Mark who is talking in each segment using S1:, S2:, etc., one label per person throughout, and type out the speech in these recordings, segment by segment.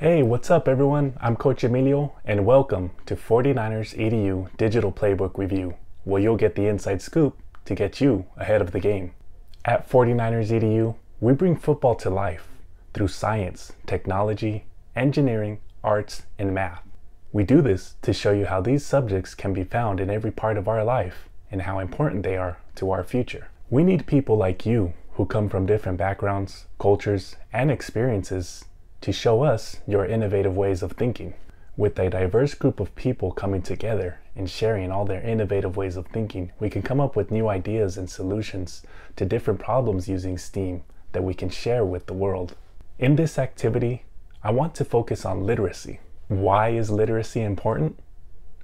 S1: Hey, what's up everyone? I'm Coach Emilio and welcome to 49ers EDU Digital Playbook Review, where you'll get the inside scoop to get you ahead of the game. At 49ers EDU, we bring football to life through science, technology, engineering, arts, and math. We do this to show you how these subjects can be found in every part of our life and how important they are to our future. We need people like you who come from different backgrounds, cultures, and experiences to show us your innovative ways of thinking. With a diverse group of people coming together and sharing all their innovative ways of thinking, we can come up with new ideas and solutions to different problems using STEAM that we can share with the world. In this activity, I want to focus on literacy. Why is literacy important?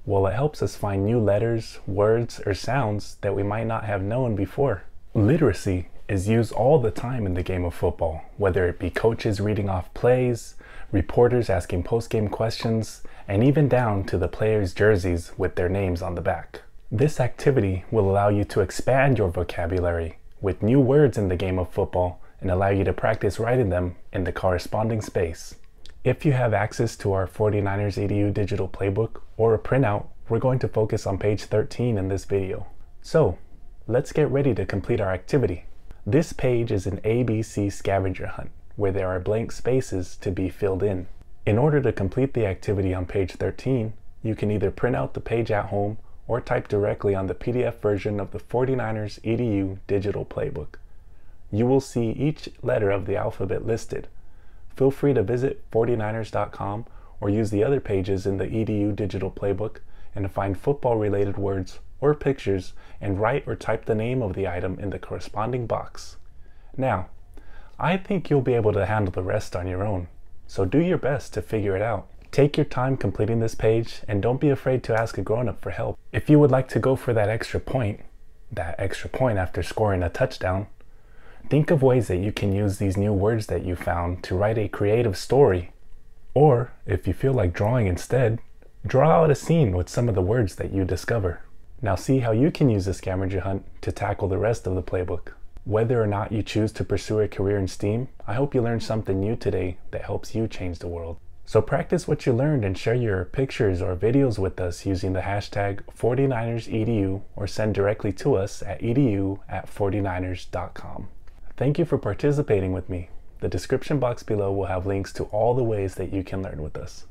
S1: Well, it helps us find new letters, words, or sounds that we might not have known before. Literacy is used all the time in the game of football, whether it be coaches reading off plays, reporters asking post-game questions, and even down to the players' jerseys with their names on the back. This activity will allow you to expand your vocabulary with new words in the game of football and allow you to practice writing them in the corresponding space. If you have access to our 49ers EDU digital playbook or a printout, we're going to focus on page 13 in this video. So let's get ready to complete our activity. This page is an ABC scavenger hunt where there are blank spaces to be filled in. In order to complete the activity on page 13, you can either print out the page at home or type directly on the PDF version of the 49ers EDU digital playbook. You will see each letter of the alphabet listed. Feel free to visit 49ers.com or use the other pages in the EDU digital playbook and find football related words or pictures and write or type the name of the item in the corresponding box. Now, I think you'll be able to handle the rest on your own, so do your best to figure it out. Take your time completing this page and don't be afraid to ask a grown-up for help. If you would like to go for that extra point, that extra point after scoring a touchdown, think of ways that you can use these new words that you found to write a creative story. Or, if you feel like drawing instead, draw out a scene with some of the words that you discover. Now see how you can use the scavenger hunt to tackle the rest of the playbook. Whether or not you choose to pursue a career in STEAM, I hope you learned something new today that helps you change the world. So practice what you learned and share your pictures or videos with us using the hashtag 49ersedu or send directly to us at edu at 49ers.com. Thank you for participating with me. The description box below will have links to all the ways that you can learn with us.